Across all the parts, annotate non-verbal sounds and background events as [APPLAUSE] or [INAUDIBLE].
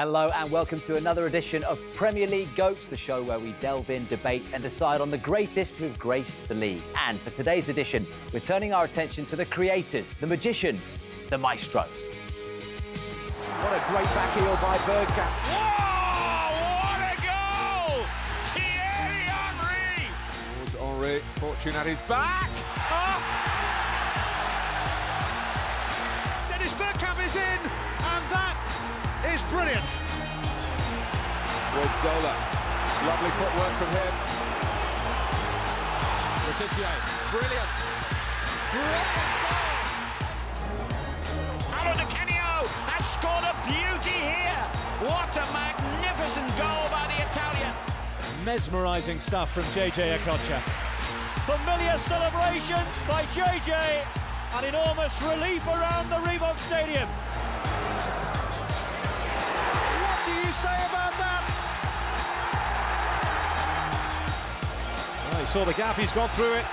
Hello and welcome to another edition of Premier League Goats, the show where we delve in, debate, and decide on the greatest who've graced the league. And for today's edition, we're turning our attention to the creators, the magicians, the maestros. What a great back heel by Bergkamp. Whoa! What a goal! Thierry Henry! Towards Henry, fortune at his back. Oh! Dennis Bergkamp is in, and that is brilliant. With Zola. Lovely footwork from him. Le Tissier, brilliant. Alan Di has scored a beauty here. What a magnificent goal by the Italian. Mesmerising stuff from JJ Okocha. Familiar celebration by JJ. An enormous relief around the Reebok Stadium. Saw the gap, he's gone through it.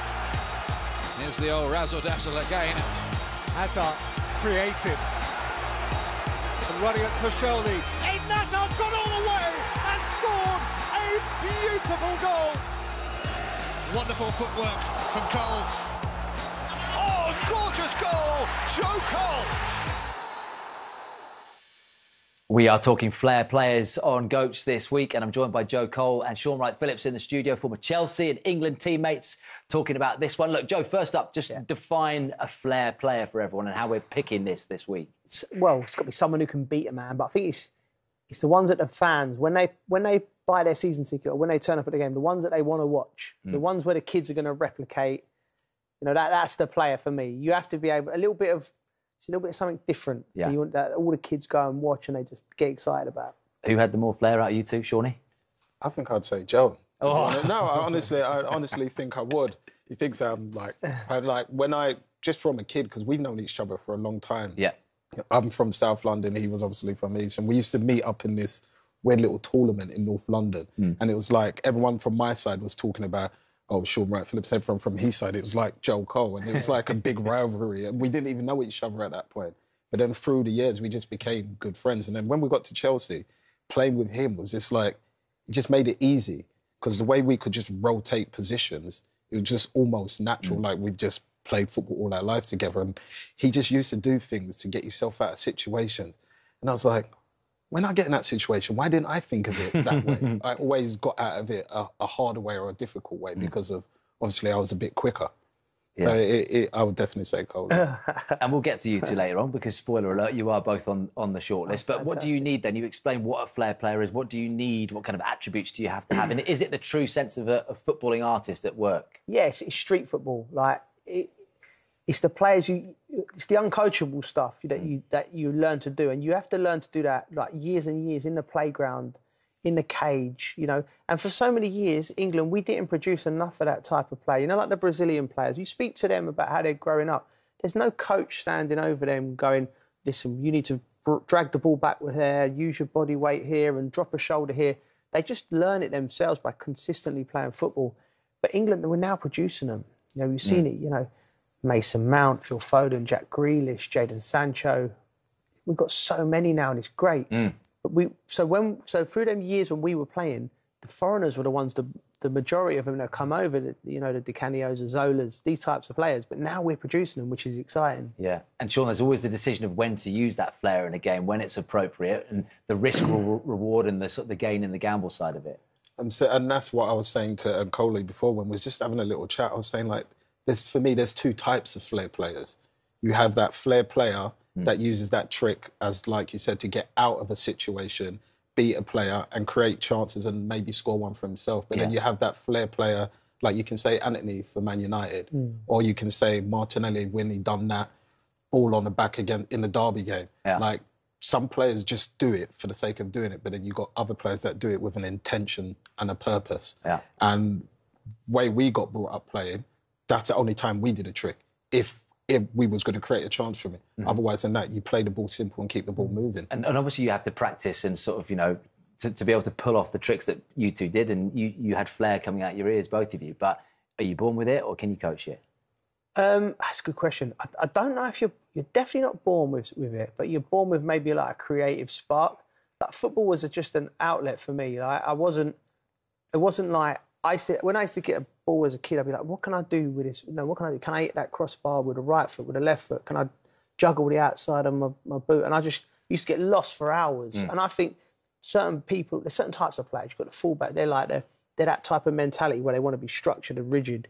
Here's the old razzle dazzle again. Hazard, creative. And running at Koscielny. Ignato's gone all the way and scored a beautiful goal. Wonderful footwork from Cole. Oh, gorgeous goal! Joe Cole. We are talking flair players on Goats this week, and I'm joined by Joe Cole and Shaun Wright-Phillips in the studio, former Chelsea and England teammates, talking about this one. Look, Joe, first up, just define a flair player for everyone and how we're picking this this week. it's- well, it's got to be someone who can beat a man. But I think it's it's the ones that the fans when they when they buy their season ticket or when they turn up at the game, the ones that they want to watch, hmm. the ones where the kids are going to replicate. You know that that's the player for me. You have to be able a little bit of a little bit of something different. Yeah. You want that all the kids go and watch and they just get excited about. Who had the more flair out of you two, Shawnee? I think I'd say Joe. Oh. No, I honestly, I honestly think I would. He thinks I'm like, I like when I just from a kid because we've known each other for a long time. Yeah. I'm from South London. He was obviously from East, and we used to meet up in this weird little tournament in North London. Hmm. And it was like everyone from my side was talking about, oh, Shaun Wright-Phillips. Everyone from his side, it was like Joe Cole, and it was like a big [LAUGHS] rivalry, and we didn't even know each other at that point. But then through the years, we just became good friends. And then when we got to Chelsea, playing with him was just like it just made it easy because the way we could just rotate positions, it was just almost natural. Mm. Like we've just played football all our life together, and he just used to do things to get yourself out of situations. And I was like, when I get in that situation, why didn't I think of it that way? [LAUGHS] I always got out of it a, a harder way or a difficult way mm. because of obviously I was a bit quicker. Yeah. So it, it, I would definitely say Cole. [LAUGHS] And we'll get to you two later on because, spoiler alert, you are both on, on the shortlist. Oh, but what do you need then? You explain what a flair player is. What do you need? What kind of attributes do you have to have? And is it the true sense of a, a footballing artist at work? Yes, it's street football. Like it, it's the players you, it's the uncoachable stuff that you that you learn to do, and you have to learn to do that like years and years in the playground, in the cage, you know. And for so many years, England we didn't produce enough of that type of play. You know, like the Brazilian players. You speak to them about how they're growing up. There's no coach standing over them going, "Listen, you need to br- drag the ball backward here, use your body weight here, and drop a shoulder here." They just learn it themselves by consistently playing football. But England, we're now producing them. You know, you've seen mm. it. You know, Mason Mount, Phil Foden, Jack Grealish, Jadon Sancho. We've got so many now, and it's great. But we so when so through them years when we were playing, the foreigners were the ones the the majority of them that come over. The, you know, the Di Canios, the Zolas, these types of players. But now we're producing them, which is exciting. Yeah. And Shaun, there's always the decision of when to use that flair in a game, when it's appropriate, and the risk re- reward and the, sort of the gain and the gamble side of it. Um, so, and that's what I was saying to um, Coley before when we was just having a little chat. I was saying like, there's for me, there's two types of flair players. You have that flair player hmm. that uses that trick as, like you said, to get out of a situation, beat a player, and create chances and maybe score one for himself. But then you have that flair player, like you can say Antony for Man United, hmm. or you can say Martinelli when he done that ball on the back again in the derby game. Yeah. Like some players just do it for the sake of doing it, but then you've got other players that do it with an intention and a purpose. Yeah. And way we got brought up playing, that's the only time we did a trick. If if we was going to create a chance from it. Otherwise than that, you play the ball simple and keep the ball moving. And, and obviously, you have to practice and sort of, you know, to, to be able to pull off the tricks that you two did. And you, you had flair coming out your ears, both of you. But are you born with it or can you coach it? Um, that's a good question. I, I don't know if you're you're definitely not born with with it, but you're born with maybe like a creative spark. like, football was just an outlet for me. Like, I wasn't. It wasn't like I said when I used to get a ball as a kid. I'd be like, what can I do with this? You know, what can I do? Can I hit that crossbar with the right foot, with the left foot? Can I juggle the outside of my, my boot? And I just used to get lost for hours. Mm. And I think certain people, there's certain types of players. You've got the fullback. They're like they're, they're that type of mentality where they want to be structured and rigid.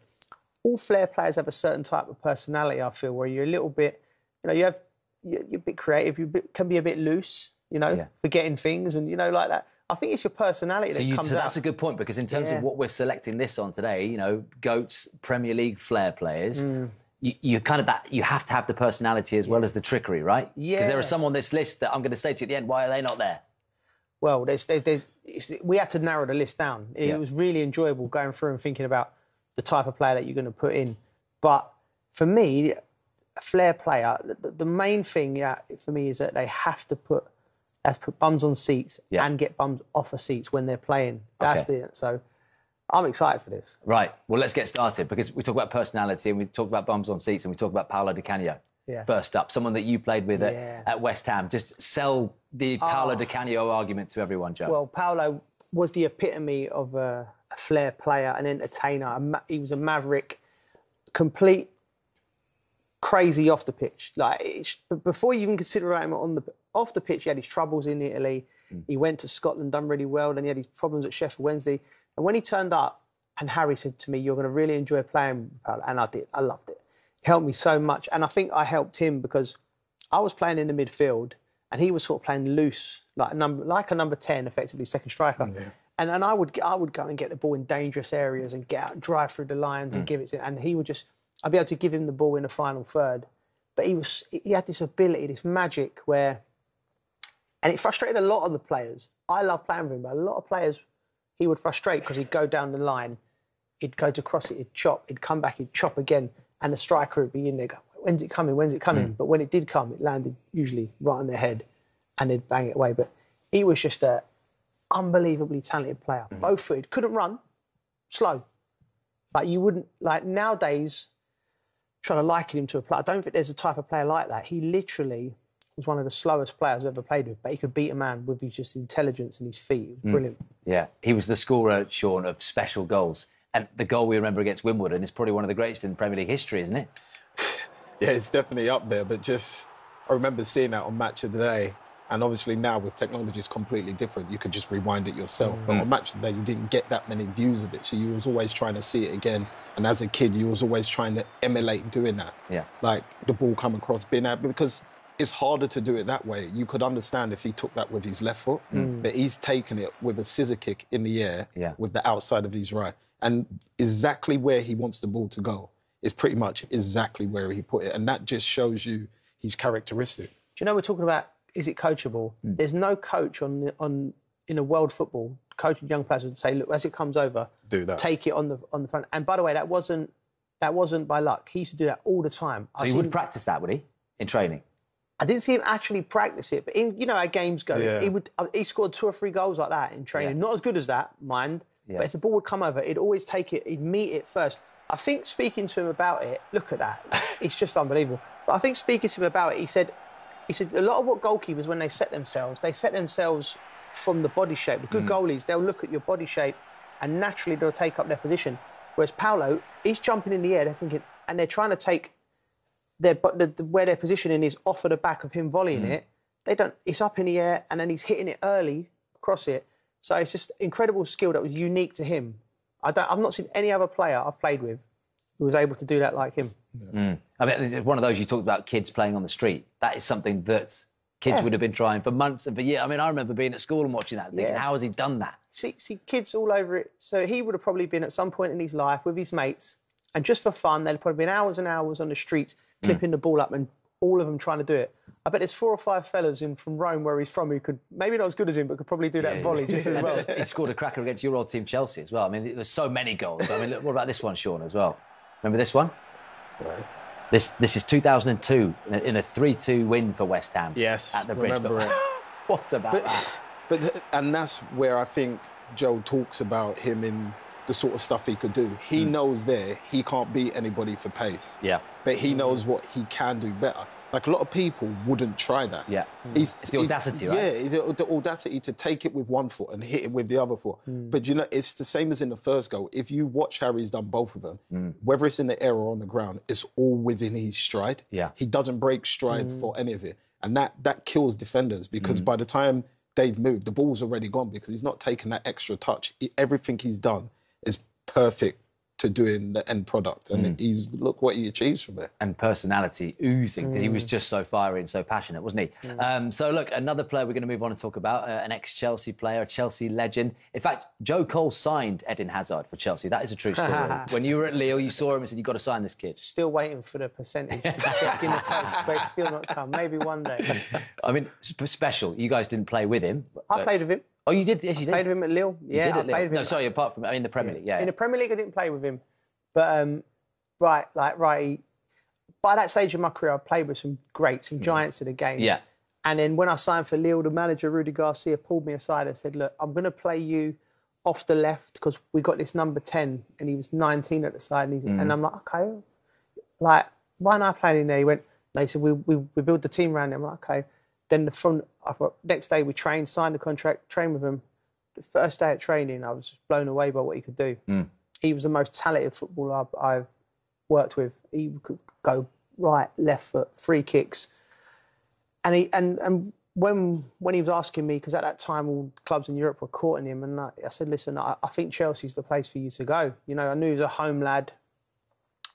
All flair players have a certain type of personality. I feel where you're a little bit, you know, you have you're, you're a bit creative. You can be a bit loose. You know, Yeah. forgetting things and you know like that. I think it's your personality So, that you, comes so out. that's a good point because in terms Yeah. of what we're selecting this on today, you know, goats, Premier League flair players. Mm. You, you kind of that you have to have the personality as well as the trickery, right? Yeah. Because there are some on this list that I'm going to say to you at the end, why are they not there? Well, there's, there, there, it's, we had to narrow the list down. It Yeah. was really enjoyable going through and thinking about the type of player that you're going to put in. But for me, a flair player, the, the main thing yeah, for me is that they have to put to put bums on seats Yeah. and get bums off of seats when they're playing. That's Okay. the so. I'm excited for this. Right. Well, let's get started because we talk about personality and we talk about bums on seats and we talk about Paolo Di Canio. Yeah. First up, someone that you played with Yeah. at, at West Ham. Just sell the ah. Paolo Di Canio argument to everyone, Joe. Well, Paolo was the epitome of a, a flair player, an entertainer. Ma- he was a maverick, complete crazy off the pitch. Like it's, before you even consider him on the off the pitch, he had his troubles in Italy. Hmm. He went to Scotland, done really well. Then he had his problems at Sheffield Wednesday. And when he turned up, and Harry said to me, "You're going to really enjoy playing," with Paolo," and I did. I loved it. It helped me so much, and I think I helped him because I was playing in the midfield, and he was sort of playing loose, like a number, like a number ten, effectively second striker. And and I would I would go and get the ball in dangerous areas and get out and drive through the lines and hmm. give it to him, and he would just I'd be able to give him the ball in the final third. But he was he had this ability, this magic where, and it frustrated a lot of the players. I love playing with him, but a lot of players he would frustrate because he'd go down the line, he'd go to cross it, he'd chop, he'd come back, he'd chop again, and the striker would be in there. Go, When's it coming? When's it coming? Mm. But when it did come, it landed usually right on their head, and they'd bang it away. But he was just a unbelievably talented player, mm. both footed, couldn't run, slow. Like you wouldn't like nowadays. Trying to liken him to a player, I don't think there's a type of player like that. He literally was one of the slowest players I've ever played with, but he could beat a man with his just intelligence and his feet. It was mm. brilliant. Yeah, he was the scorer, Shaun, of special goals. And the goal we remember against Wimbledon is probably one of the greatest in Premier League history, isn't it? [SIGHS] Yeah, it's definitely up there. But just, I remember seeing that on Match of the Day. And obviously now with technology, it's completely different. You could just rewind it yourself. But mm. on Match of the Day, you didn't get that many views of it. So you was always trying to see it again. And as a kid, you was always trying to emulate doing that. Yeah. Like the ball come across, being able, because it's harder to do it that way. You could understand if he took that with his left foot, hmm. but he's taken it with a scissor kick in the air Yeah. with the outside of his right. And exactly where he wants the ball to go is pretty much exactly where he put it. And that just shows you his characteristic. Do you know we're talking about is it coachable? Hmm. There's no coach on on in a world football coaching young players would say, look, as it comes over, Do that. take it on the on the front. And by the way, that wasn't that wasn't by luck. He used to do that all the time. So he would practice that, would he, in training? I didn't see him actually practice it, but in you know how games go, Yeah. he would he scored two or three goals like that in training. Yeah. Not as good as that, mind. Yeah. But if the ball would come over, he'd always take it. He'd meet it first. I think speaking to him about it, look at that, it's just unbelievable. But I think speaking to him about it, he said, he said a lot of what goalkeepers when they set themselves, they set themselves from the body shape. The good mm. goalies, they'll look at your body shape, and naturally they'll take up their position. Whereas Paolo, he's jumping in the air, they're thinking, and they're trying to take their but the, the, where their positioning is off of the back of him volleying mm. it. They don't. It's up in the air and then he's hitting it early across it. So it's just incredible skill that was unique to him. I don't. I've not seen any other player I've played with who was able to do that like him. Mm. I mean, it's one of those you talked about kids playing on the street. That is something that kids Yeah. would have been trying for months and for years. I mean, I remember being at school and watching that, thinking, Yeah. how has he done that? See, see kids all over it. So he would have probably been at some point in his life with his mates, and just for fun, they'd probably been hours and hours on the streets Mm. clipping the ball up, and all of them trying to do it. I bet there's four or five fellas in from Rome where he's from who could maybe not as good as him, but could probably do that volley just as [LAUGHS] well. he scored a cracker against your old team, Chelsea, as well. I mean, there's so many goals. I mean, look, what about this one, Shaun, as well? Remember this one? Right. This this is 2002 in a- 3-2 win for West Ham. Yes, at the bridge. remember But it. [LAUGHS] what about But, that? [LAUGHS] but th- and that's where I think Joe talks about him in the sort of stuff he could do. He knows there he can't beat anybody for pace. Yeah. But he knows what he can do better. Like a lot of people wouldn't try that. Yeah. He's, It's the audacity, right? Yeah, the, the audacity to take it with one foot and hit it with the other foot. Hmm. But you know, it's the same as in the first goal. If you watch how he's done both of them, Hmm. whether it's in the air or on the ground, it's all within his stride. Yeah. He doesn't break stride Hmm. for any of it. And that that kills defenders because by the time they've moved, the ball's already gone because he's not taken that extra touch. Everything he's done is perfect to doing the end product. And Hmm. he's look what he achieves from it. and personality oozing because he Mm. was just so fiery and so passionate, wasn't he? Um, so, look, another player we're going to move on and talk about, uh, an ex Chelsea player, a Chelsea legend. In fact, Joe Cole signed Eden Hazard for Chelsea. That is a true [LAUGHS] story. when you were at Lille, you saw him and said, You've got to sign this kid. Still waiting for the percentage in the post, but it's still not come. Maybe one day. [LAUGHS] I mean, special. You guys didn't play with him. I played with him. Oh, you did? Yes, you did. Played with him at Lille. You Yeah, did I at Lille. played with him. No, sorry, apart from, I mean, the Premier League, yeah. In the Premier League, I didn't play with him, but um, right, like right. By that stage of my career, I played with some greats, some giants of the game. Yeah. And then when I signed for Lille, the manager Rudi Garcia pulled me aside and said, "Look, I'm going to play you off the left because we got this number ten, and he was 19 at the side, and, he's, Mm. and I'm like, okay, like why not playing in there? He went. They said we we, we build the team around him. I'm like, okay. Then the front. I thought next day we trained, signed the contract, trained with him. The first day at training, I was just blown away by what he could do. Hmm. He was the most talented footballer I've, I've worked with. He could go right, left foot, free kicks, and he and and when when he was asking me because at that time all clubs in Europe were courting him, and I, I said, listen, I, I think Chelsea's the place for you to go. You know, I knew he was a home lad.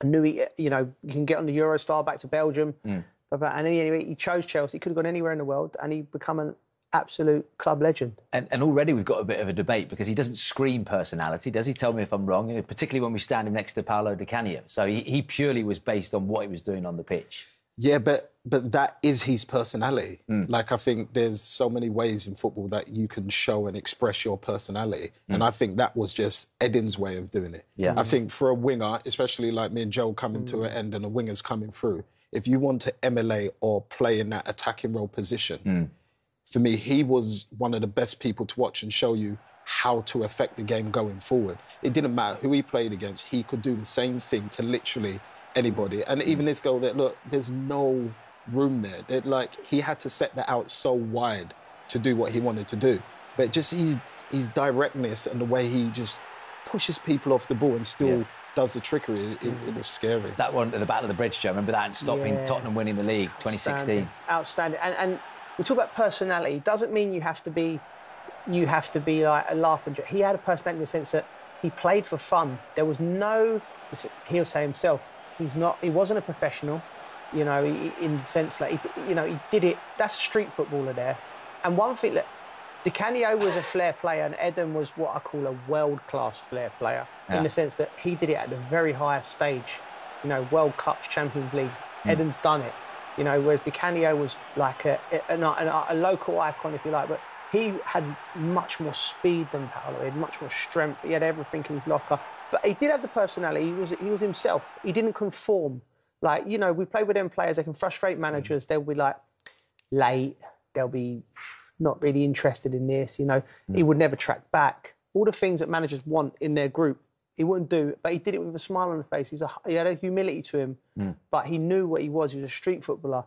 I knew he, you know, you can get on the Eurostar back to Belgium, but- and anyway, he chose Chelsea. He could have gone anywhere in the world, and he become an absolute club legend. And, and already we've got a bit of a debate because he doesn't scream personality, does he? Tell me if I'm wrong, particularly when we stand him next to Paolo Di Canio. So he, he purely was based on what he was doing on the pitch. Yeah, but but that is his personality. Hmm. Like I think there's so many ways in football that you can show and express your personality, hmm. and I think that was just Eden's way of doing it. Yeah. I think for a winger, especially like me and Joe coming to hmm. an end and the wingers coming through, if you want to emulate or play in that attacking role position, hmm. for me, he was one of the best people to watch and show you how to affect the game going forward. It didn't matter who he played against, he could do the same thing to literally anybody. And even this goal that look, there's no room there. That like he had to set that out so wide to do what he wanted to do. But just his his directness and the way he just pushes people off the ball and still Yeah. Does the trickery, it, it, it mm. was scary. That one at the Battle of the Bridge, Joe. Remember that and stopping Yeah. Tottenham winning the league 2016. Outstanding. Outstanding. And, and we talk about personality. It doesn't mean you have to be, you have to be like a laughing joke. He had a personality in the sense that he played for fun. There was no. He'll say himself. He's not. He wasn't a professional. You know, he- in the sense that he, you know, he did it. That's a street footballer there. And one thing that. Di Canio was a flair player, and Eden was what I call a world-class flair player, Yeah. in the sense that he did it at the very highest stage. You know, World Cups, Champions League. Hmm. Eden's done it. You know, whereas Di Canio was like a, a, a, a local icon, if you like, but he had much more speed than Paolo. He had much more strength. He had everything in his locker. But he did have the personality. He was, he was himself. He didn't conform. Like, you know, we play with them players, they can frustrate managers. They'll be like late. They'll be not really interested in this. You know, he would never track back. All the things that managers want in their group, he wouldn't do. But he did it with a smile on the face. He's a, he had a humility to him, but he knew what he was. He was a street footballer,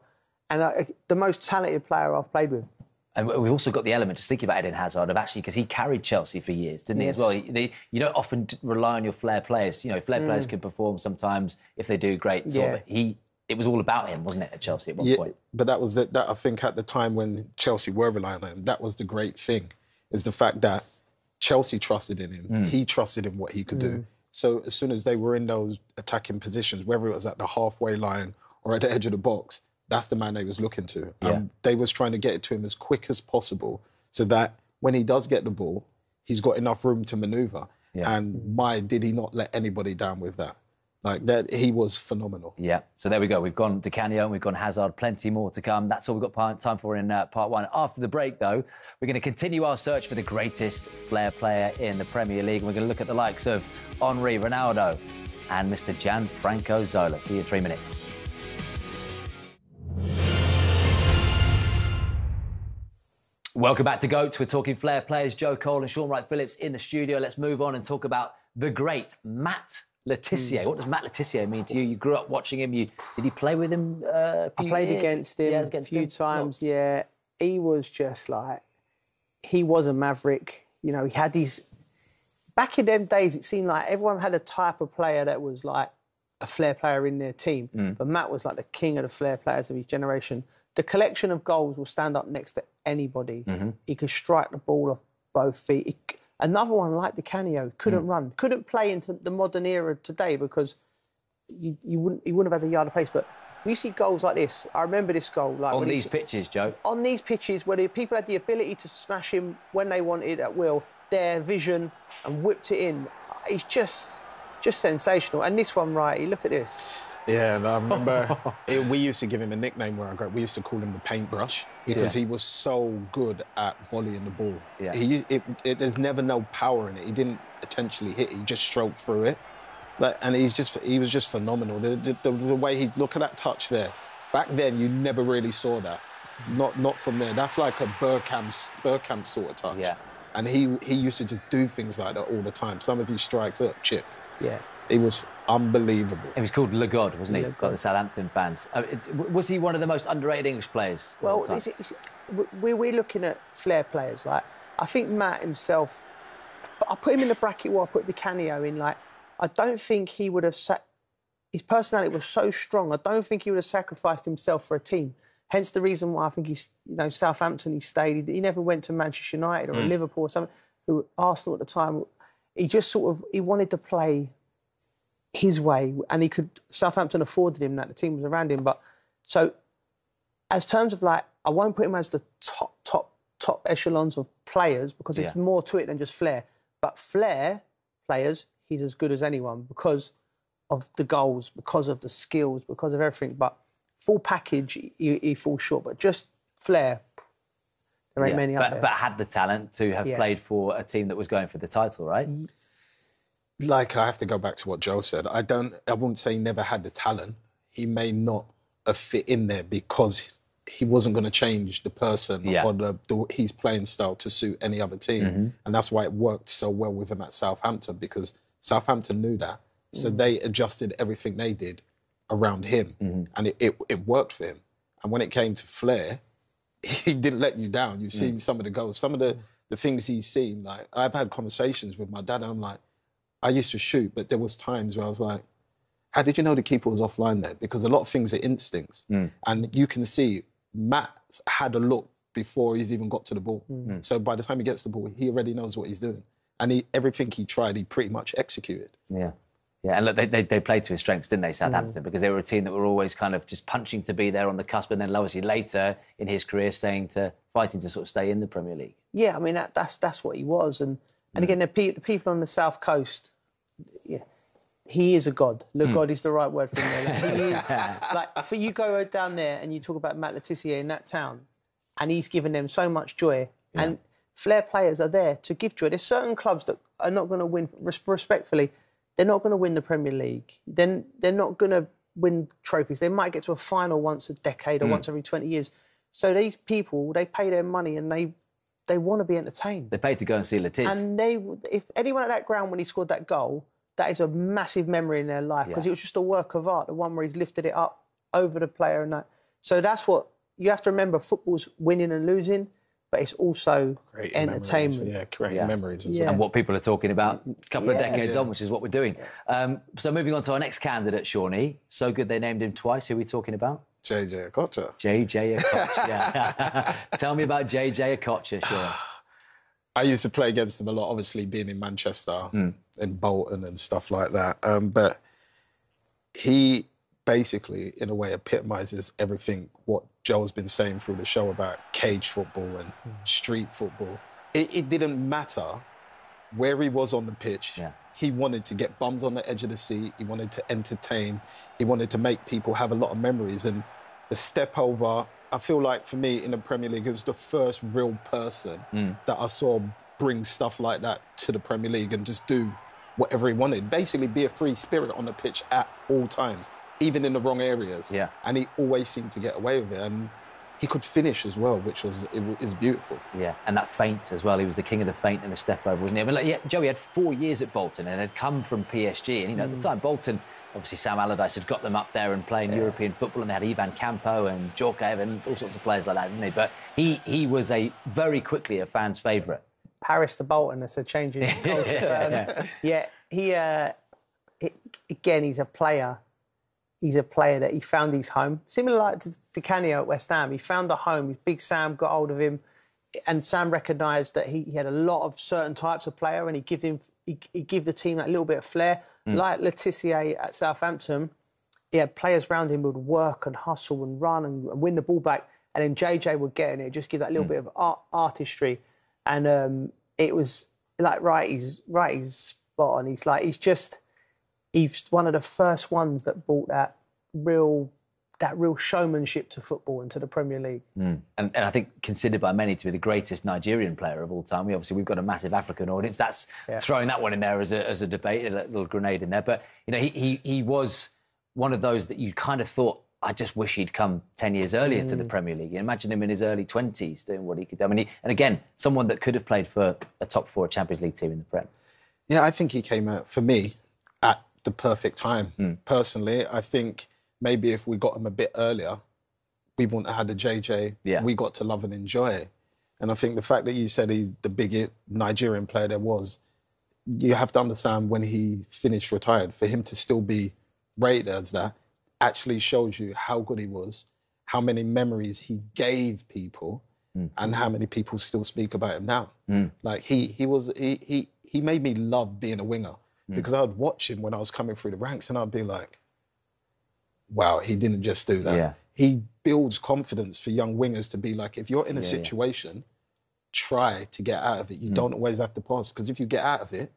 and the most talented player I've played with. And we've also got the element, just thinking about Eden Hazard, of actually, because he carried Chelsea for years, didn't he, as well? They, you don't often rely on your flair players. You know, flair Mm. players can perform sometimes if they do great. Yeah. but he, it was all about him, wasn't it, at Chelsea at one Yeah, point? but that was it. That I think at the time when Chelsea were relying on him, that was the great thing, is the fact that Chelsea trusted in him. Mm. He trusted in what he could do. So as soon as they were in those attacking positions, whether it was at the halfway line or at the edge of the box, that's the man they was looking to. Yeah. Um, they was trying to get it to him as quick as possible, so that when he does get the ball, he's got enough room to manoeuvre. Yeah. And my did he not let anybody down with that? Like that, he was phenomenal. Yeah. So there we go. We've gone Di Canio and we've gone Hazard. Plenty more to come. That's all we've got time for in uh, part one. After the break, though, we're going to continue our search for the greatest flair player in the Premier League. We're going to look at the likes of Henry, Ronaldo, and Mr. Gianfranco Zola. See you in three minutes. Welcome back to Goats. We're talking flair players, Joe Cole and Shaun Wright-Phillips in the studio. Let's move on and talk about the great Matt. Le Tissier. What does Matt Le Tissier mean to you? You grew up watching him. You did you play with him? Uh, I played years? against him Yeah, a few him. times. Yeah, he was just like he was a maverick. You know, he had these. Back in them days, it seemed like everyone had a type of player that was like a flair player in their team. Mm. But Matt was like the king of the flair players of his generation. The collection of goals will stand up next to anybody. Mm-hmm. He could strike the ball off both feet. He another one like Di Canio couldn't Mm. run, couldn't play into the modern era today because you, you wouldn't he wouldn't have had the yard of pace. But we see goals like this. I remember this goal like on he- these pitches, Joe. on these pitches where the people had the ability to smash him when they wanted at will, their vision and whipped it in. He's just just sensational. And this one, right? Look at this. Yeah, and I remember [LAUGHS] it, we used to give him a nickname where I grew up. We used to call him the paintbrush because Yeah. he was so good at volleying the ball. Yeah. He, it, it, there's never no power in it. He didn't intentionally hit. He just stroked through it. Like, and he's just he was just phenomenal. The, the, the, the way he look at that touch there. Back then, you never really saw that. Not not from there. That's like a Bergkamp Bergkamp sort of touch. Yeah. And he he used to just do things like that all the time. Some of his strikes up chip. Yeah. He was unbelievable. It was called Le God, wasn't he, Le by the Southampton fans? Uh, it- was he one of the most underrated English players? of all Well, time? is it, is it, we, we're looking at flair players. Like, I think Matt himself, I put him in the bracket where I put Di Canio in. Like, I don't think he would have sat. His personality was so strong. I don't think he would have sacrificed himself for a team. Hence the reason why I think he's, you know, Southampton. He stayed. He, he never went to Manchester United or Liverpool or something. Who Arsenal at the time. He just sort of he wanted to play his way, and he could. Southampton afforded him that. The team was around him, but so as terms of like, I won't put him as the top, top, top echelons of players because it's Yeah. more to it than just flair. But flair players, he's as good as anyone because of the goals, because of the skills, because of everything. But full package, he, he falls short. But just flair, there ain't Yeah, many but, but had the talent to have Yeah. played for a team that was going for the title, right? Like I have to go back to what Joe said. I don't. I wouldn't say he never had the talent. He may not have fit in there because he wasn't going to change the person Yeah. or the, the his playing style to suit any other team, mm-hmm. and that's why it worked so well with him at Southampton because Southampton knew that, so mm. they adjusted everything they did around him, mm-hmm. and it, it it worked for him. And when it came to Flair, [LAUGHS] he didn't let you down. You've mm. seen some of the goals, some of the the things he's seen. Like I've had conversations with my dad, and I'm like, I used to shoot, but there was times where I was like, how did you know the keeper was offline there? Because a lot of things are instincts, mm. and you can see Matt had a look before he's even got to the ball. Mm. Mm. So by the time he gets the ball, he already knows what he's doing, and he, everything he tried, he pretty much executed. Yeah. Yeah, and look, they, they, they played to his strengths, didn't they, Southampton? Because they were a team that were always kind of just punching to be there on the cusp, and then obviously later in his career, staying to fighting to sort of stay in the Premier League. Yeah, I mean that, that's that's what he was, and and again the, pe- the people on the south coast, yeah, he is a god. Look, hmm. God is the right word for him. Like, he is [LAUGHS] like for you go down there and you talk about Matt Le Tissier in that town, and he's given them so much joy, and flair players are there to give joy. There's certain clubs that are not going to win. res- Respectfully, they're not going to win the Premier League. Then they're not going to win trophies. They might get to a final once a decade or hmm. once every 20 years. So these people, they pay their money and they they want to be entertained. They paid to go and see Le Tiss. And they, if anyone at that ground when he scored that goal, that is a massive memory in their life because Yeah. it was just a work of art. The one where he's lifted it up over the player and that. So that's what you have to remember. Football's winning and losing, but it's also Creating entertainment. memories, yeah, creating Yeah. memories as Yeah. well. and what people are talking about a couple of decades Yeah. on, which is what we're doing. Um, so moving on to our next candidate, Shawnee. So good they named him twice. Who are we talking about? JJ Okocha. JJ Okocha. [LAUGHS] Tell me about JJ Okocha, sure. [SIGHS] I used to play against him a lot, obviously being in Manchester and Bolton and stuff like that. Um, but he basically, in a way, epitomizes everything what Joel's been saying through the show about cage football and street football. It, it didn't matter where he was on the pitch. Yeah. He wanted to get bums on the edge of the seat. He wanted to entertain. He wanted to make people have a lot of memories. And the step over, I feel like for me in the Premier League, it was the first real person hmm. that I saw bring stuff like that to the Premier League and just do whatever he wanted. Basically, be a free spirit on the pitch at all times, even in the wrong areas. Yeah. And he always seemed to get away with it. And he could finish as well, which was it is beautiful. Yeah, and that feint as well. He was the king of the feint and the step over, wasn't he? I mean, like, yeah, Joey had four years at Bolton and had come from PSG. And, you know, at the hmm. time, Bolton, obviously, Sam Allardyce had got them up there and playing European football, and they had Ivan Campo and Djorkaeff and all sorts of players like that, didn't they? But he, he was a very quickly a fan's favourite. Paris to Bolton. That's a change in [LAUGHS] culture. Um, yeah, he uh, it, again, he's a player. He's a player that he found his home, similar like to Di Canio at West Ham. He found a home. Big Sam got hold of him, and Sam recognised that he, he had a lot of certain types of player, and he give him he, he give the team that little bit of flair. Like Le Tissier at Southampton, he had players around him would work and hustle and run and, and win the ball back, and then JJ would get in it, just give that little bit of art, artistry, and um, it was like right, he's right, he's spot on. He's like he's just he's one of the first ones that brought that real that real showmanship to football and to the Premier League. Hmm. And, and I think considered by many to be the greatest Nigerian player of all time. We obviously we've got a massive African audience. That's throwing that one in there as a, as a debate, a little grenade in there. But you know, he, he he was one of those that you kind of thought. I just wish he'd come ten years earlier to the hmm. Premier League. You imagine him in his early twenties doing what he could do. I mean, he, and again, someone that could have played for a top four Champions League team in the Prem. Yeah, I think he came out for me at the perfect time. Hmm. Personally, I think maybe if we got him a bit earlier, we wouldn't have had a JJ. Yeah. We got to love and enjoy. And I think the fact that you said he's the biggest Nigerian player there was, you have to understand when he finished retired, for him to still be rated as that actually shows you how good he was, how many memories he gave people, mm. and how many people still speak about him now. Mm. Like he he was he he he made me love being a winger mm. because I'd watch him when I was coming through the ranks and I'd be like, wow, he didn't just do that. Yeah. He builds confidence for young wingers to be like, if you're in a situation, try to get out of it. You don't always have to pass because if you get out of it,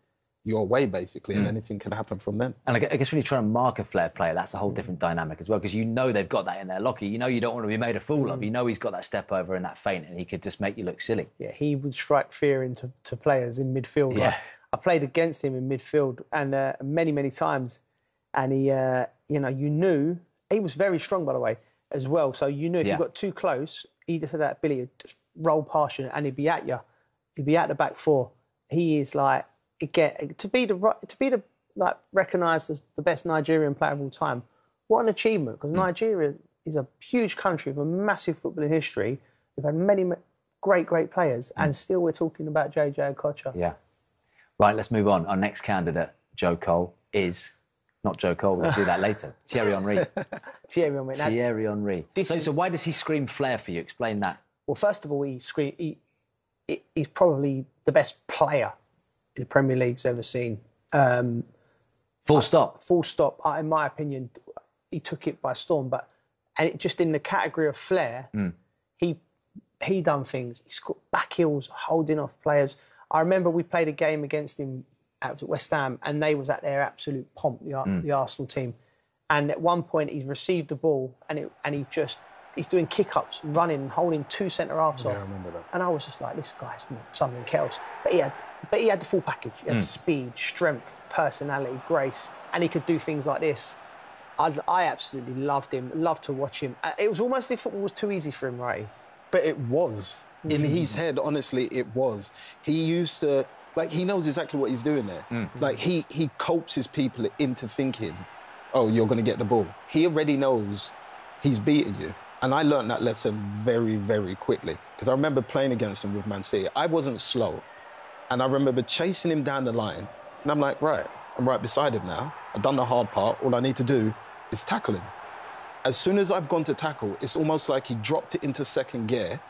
you're away basically, and anything can happen from then. And I guess when you're trying to mark a flair player, that's a whole different dynamic as well, because you know they've got that in their locker. You know you don't want to be made a fool of. You know he's got that step over and that feint, and he could just make you look silly. Yeah, he would strike fear into to players in midfield. Like, I played against him in midfield and uh, many many times, and he, uh, you know, you knew he was very strong by the way as well. So you knew if Yeah. you got too close, he just had that ability to just roll past you and he'd be at you. He'd be at the back four. He is like again to be the right- to be the like recognised as the best Nigerian player of all time. What an achievement! Because hmm. Nigeria is a huge country with a massive footballing history. We've had many great great players, hmm. and still we're talking about JJ Okocha. Yeah. Right, let's move on. Our next candidate, Joe Cole, is not Joe Cole. We'll do that later. [LAUGHS] Thierry Henry. Thierry Henry. Now, Thierry Henry. So, is- so why does he scream flair for you? Explain that. Well, first of all, he, screen, he, he he's probably the best player the Premier League's ever seen. Um, Full stop. full stop. Uh, In my opinion, he took it by storm. But and it, just in the category of flair, he he done things. He scored back heels, holding off players. I remember we played a game against him at West Ham, and they was at their absolute pomp, the, Ar- the Arsenal team. And at one point, he's received the ball, and it, and he just he's doing kick ups, running, and holding two centre halves off. I remember that. And I was just like, this guy's not something else. But he had, but he had the full package. He had speed, strength, personality, grace, and he could do things like this. I, I absolutely loved him. Loved to watch him. Uh, It was almost as if football was too easy for him, right? But it was. In Mm. his head, honestly, it was. He used to like he knows exactly what he's doing there. Mm. Like he he coaxes people into thinking, oh, you're gonna get the ball. He already knows he's beating you. And I learned that lesson very, very quickly. Because I remember playing against him with Man City. I wasn't slow. And I remember chasing him down the line. And I'm like, right, I'm right beside him now. I've done the hard part. All I need to do is tackle him as soon as I've gone to tackle, it's almost like he dropped it into second gear.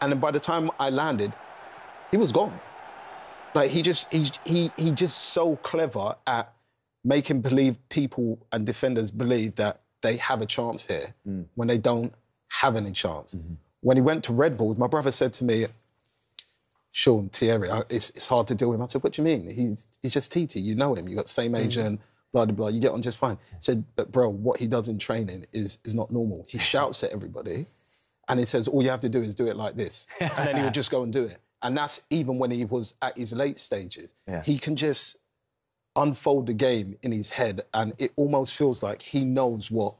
And then by the time I landed, he was gone. Like he just he's he he just so clever at making believe people and defenders believe that they have a chance here hmm. when they don't have any chance. Mm-hmm. When he went to Red Bulls, my brother said to me, Shaun Thierry, I- it's, it's hard to deal with him. I said, what do you mean? He's, he's just TT. You know him. You got the same hmm. agent, blah, blah, blah. You get on just fine. I said, but bro, what he does in training is, is not normal. He shouts at everybody and he says, all you have to do is do it like this. And then he would [LAUGHS] just go and do it. And that's even when he was at his late stages. Yeah. He can just unfold the game in his head and it almost feels like he knows what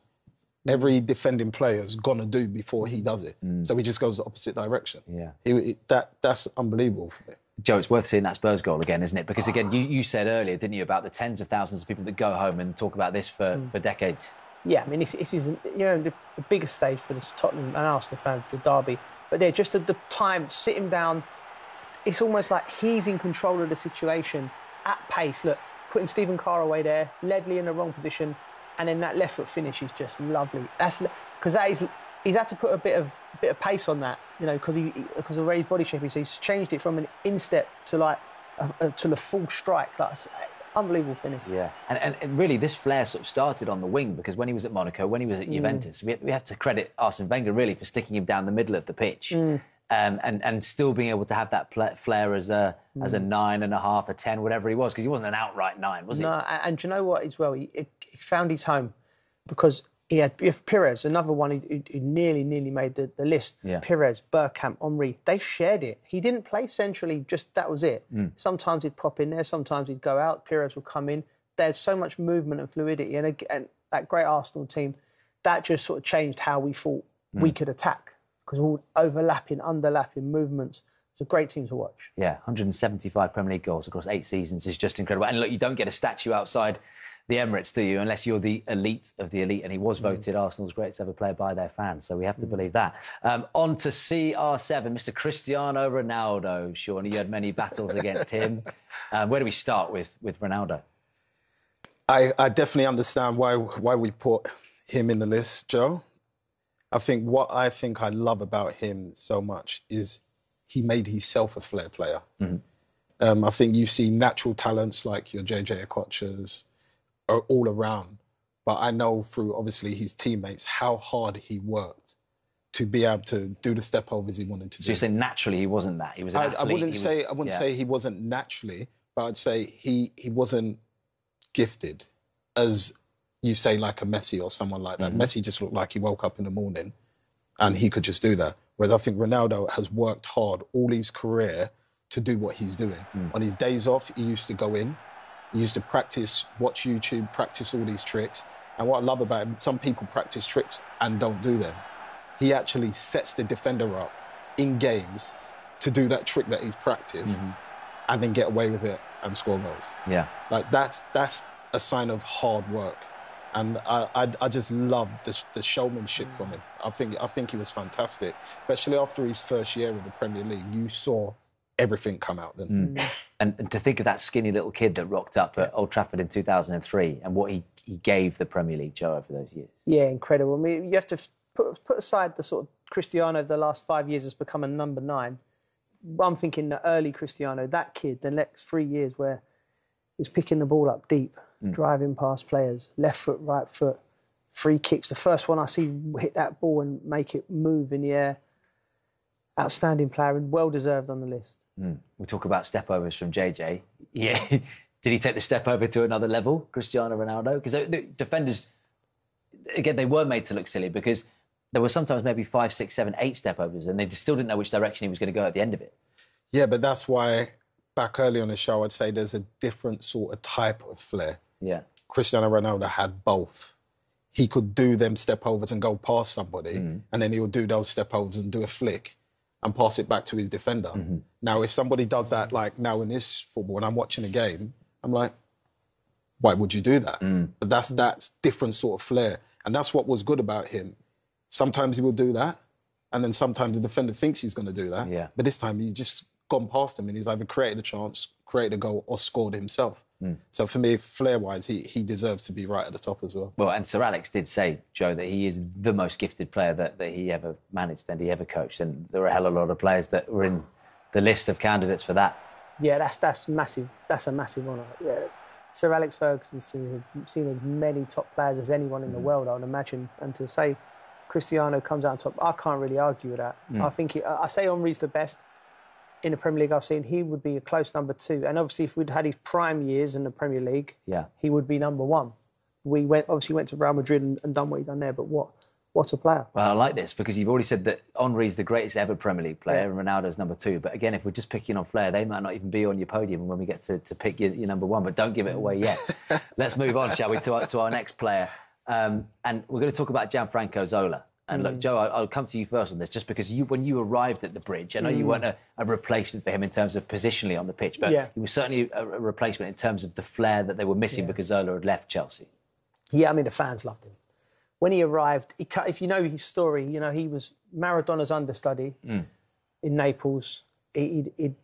every defending player's gonna do before he does it. Mm. So he just goes the opposite direction. Yeah. He- it- that that's unbelievable for me. Joe, it's worth seeing that Spurs goal again, isn't it? Because again, you, you said earlier, didn't you, about the tens of thousands of people that go home and talk about this for, mm. for decades. yeah, I mean, this, this is you know the, the biggest stage for the Tottenham and Arsenal fans, the derby. But yeah, just at the time, sit him down. It's almost like he's in control of the situation at pace. Look, putting Stephen Carr away there, Ledley in the wrong position, and then that left foot finish is just lovely. That's because that is he's had to put a bit of bit of pace on that, you know, because he because of Ray's body shape. So he's changed it from an instep to like a, a, to the full strike. Like, it's, it's unbelievable finish. Yeah, and, and, and really, this flair sort of started on the wing because when he was at Monaco, when he was at mm. Juventus, we, we have to credit Arsene Wenger really for sticking him down the middle of the pitch, mm. Um, and and still being able to have that flair as a as a hmm. nine and a half, a ten, whatever he was, because he wasn't an outright nine, was he? No, and do you know what as well? He, he found his home because he had have Pires, another one who, who- nearly, nearly made the, the list. Yeah. Pires, Bergkamp, Henry, they shared it. He didn't play centrally, just that was it. Hmm. Sometimes he'd pop in there, sometimes he'd go out. Pires would come in. There's so much movement and fluidity, and, and that great Arsenal team, that just sort of changed how we thought hmm. we could attack because all overlapping, underlapping movements. It's a great team to watch. Yeah, 175 Premier League goals across eight seasons is just incredible. And look, you don't get a statue outside the Emirates, do you? Unless you're the elite of the elite. And he was voted Arsenal's greatest ever player by their fans. So we have to believe that. Um, on to CR7, Mr. Cristiano Ronaldo. Shaun, you had many battles against him. [LAUGHS] Um, where do we start with, with Ronaldo? I, I definitely understand why why we put him in the list, Joe. I think what I think I love about him so much is he made himself a flair player. Um, I think you see natural talents like your JJ Okochas are all around, but I know through obviously his teammates how hard he worked to be able to do the step overs he wanted to So do. So you're saying naturally he wasn't that. He was I. I wouldn't He say was- I wouldn't yeah. say he wasn't naturally, but I'd say he he wasn't gifted as you say like a Messi or someone like Mm-hmm. that. Messi just looked like he woke up in the morning and he could just do that. Whereas I think Ronaldo has worked hard all his career to do what he's doing. Mm. On his days off, he used to go in, he used to practice, watch YouTube, practice all these tricks. And what I love about him, some people practice tricks and don't do them. He actually sets the defender up in games to do that trick that he's practiced and then get away with it and score goals. Yeah. Like that's that's a sign of hard work, and I I, I just love the, the showmanship from him. Mm. I think I think he was fantastic, especially after his first year in the Premier League. You saw everything come out then. And, and to think of that skinny little kid that rocked up at Old Trafford in 2003 and what he, he gave the Premier League, Joe, over those years. Yeah, incredible. I mean, you have to put, put aside the sort of Cristiano of the last five years has become a number nine. I'm thinking the early Cristiano, that kid, the next three years where he was picking the ball up deep, Mm. driving past players, left foot, right foot, free kicks. The first one I see hit that ball and make it move in the air. Outstanding player and well deserved on the list. Mm. We talk about step overs from JJ. [LAUGHS] Yeah. [LAUGHS] Did he take the step over to another level, Cristiano Ronaldo? Because the defenders, again, they were made to look silly because there were sometimes maybe five, six, seven, eight step overs, and they still didn't know which direction he was going to go at the end of it. Yeah, but that's why back early on the show I'd say there's a different sort of type of flair. Yeah. Cristiano Ronaldo had both. He could do them step overs and go past somebody, mm-hmm. and then he would do those step overs and do a flick and pass it back to his defender. Mm-hmm. Now, if somebody does that, like now in this football, and I'm watching a game, I'm like, why would you do that? Mm. But that's that's different sort of flair, and that's what was good about him. Sometimes he will do that, and then sometimes the defender thinks he's going to do that. Yeah. But this time he just gone past him, and he's either created a chance, created a goal, or scored himself. Mm. So for me, flair-wise, he he deserves to be right at the top as well. Well, and Sir Alex did say, Joe, that he is the most gifted player that, that he ever managed and he ever coached. And there were a hell of a lot of players that were in the list of candidates for that. Yeah, that's that's massive. That's a massive honour. Yeah. Sir Alex Ferguson's seen, seen as many top players as anyone in the mm. world, I would imagine. And to say Cristiano comes out on top, I can't really argue with that. Mm. I think he, I I say Henry's the best in the Premier League I've seen. He would be a close number two. And obviously, if we'd had his prime years in the Premier League, Yeah. he would be number one. We went obviously went to Real Madrid and, and done what he done there. But what what a player! Well, I like this because you've already said that Henry's the greatest ever Premier League player and Ronaldo's number two. But again, if we're just picking on flair, they might not even be on your podium when we get to, to pick your, your number one. But don't give it away yet. [LAUGHS] Let's move on, shall we, to our, to our next player. Um, and we're going to talk about Gianfranco Zola. And look, mm. Joe, I'll, I'll come to you first on this, just because you, when you arrived at the bridge, I know you mm. weren't a, a replacement for him in terms of positionally on the pitch, but Yeah. he was certainly a, a replacement in terms of the flair that they were missing because Zola had left Chelsea. Yeah, I mean the fans loved him. When he arrived, he cut, if you know his story, you know he was Maradona's understudy mm. in Naples. He, he'd, he'd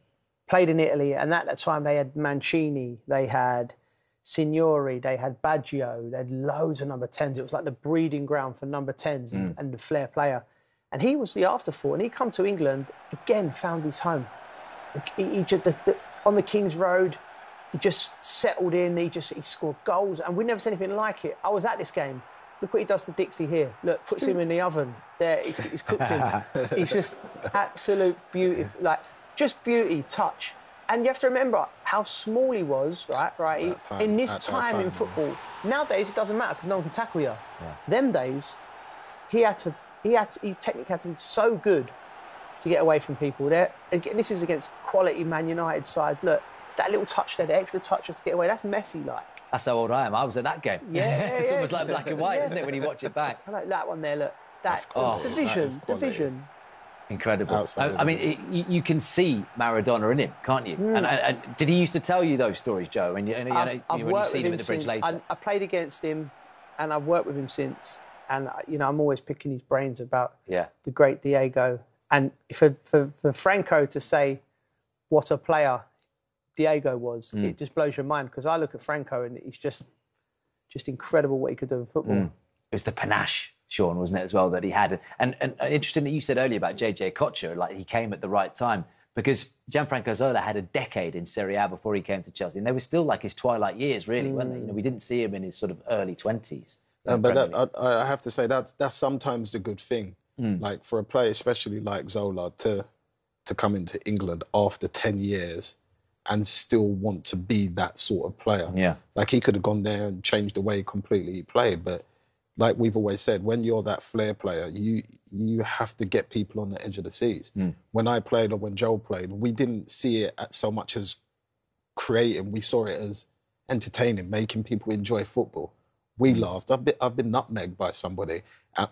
played in Italy, and at that time they had Mancini, they had Signori, they had Baggio, they had loads of number tens. It was like the breeding ground for number tens and, mm. and the flair player. And he was the afterthought, and he come to England again, found his home. He, he just the, the, on the King's Road. He just settled in. He just he scored goals, and we never seen anything like it. I was at this game. Look what he does to Dixie here. Look, puts him in the oven. There, he's, he's cooked him. [LAUGHS] he's just absolute beauty, like just beauty, touch. And you have to remember how small he was, right? Right. Time- in this at that time, in time, football, nowadays it doesn't matter because no one can tackle you. Them days, he had to. He had. To, he technically had to be so good to get away from people. There, again, this is against quality Man United sides. Look, that little touch there, the extra touch just to get away. That's messy, like. That's how old I am. I was at that game. Yeah, [LAUGHS] it's yeah, almost yeah. like black and white, isn't it, when you watch it back? I like that one there. Look, that quality. the Oh, that vision, is the quality. vision. Incredible. Outside I, I mean, it. it, you, you can see Maradona in him, can't you? Hmm. And, and, and did he used to tell you those stories, Joe? And you, and, you know, I've, I've you worked seen with him him at the bridge since. later. I, I played against him, and I've worked with him since. And uh, you know, I'm always picking his brains about Yeah. the great Diego. And for, for, for Franco to say what a player Diego was, Hmm. it just blows your mind because I look at Franco and he's just just incredible what he could do in football. It was the panache, Shaun, wasn't it, as well, that he had. And, and, and interesting that you said earlier about JJ Okocha, like he came at the right time. Because Gianfranco Zola had a decade in Serie A before he came to Chelsea. And they were still like his twilight years, really, weren't they? You know, we didn't see him in his sort of early 20s. Uh, but that, I, I have to say that's that's sometimes the good thing. Like for a player, especially like Zola, to to come into England after ten years and still want to be that sort of player. Yeah. Like he could have gone there and changed the way completely he played, but like we've always said, when you're that flair player, you you have to get people on the edge of the seats. Hmm. When I played or when Joe played, we didn't see it at so much as creating. We saw it as entertaining, making people enjoy football. We hmm. laughed. I've been, I've been nutmegged by somebody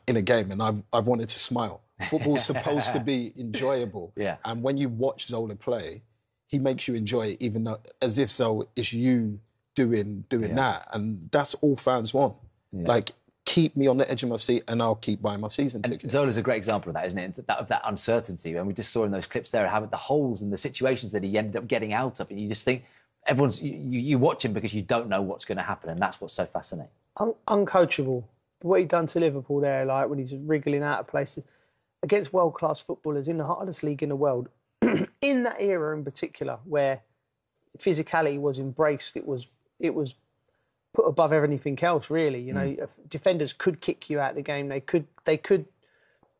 in a game, and I've I've wanted to smile. Football's supposed to be [LAUGHS] enjoyable. Yeah. And when you watch Zola play, he makes you enjoy it, even though, as if so it's you doing doing that, and that's all fans want. Like keep me on the edge of my seat, and I'll keep buying my season ticket. Zola's a great example of that, isn't it? That, of that uncertainty. And we just saw in those clips there how the holes and the situations that he ended up getting out of. And you just think, everyone's, you, you you watch him because you don't know what's going to happen. And that's what's so fascinating. Un- uncoachable. What he'd done to Liverpool there, like when he's wriggling out of places against world class footballers in the hardest league in the world, [CLEARS THROAT] in that era in particular, where physicality was embraced, it was it was put above everything else. Really, you know, mm. if defenders could kick you out of the game. They could they could,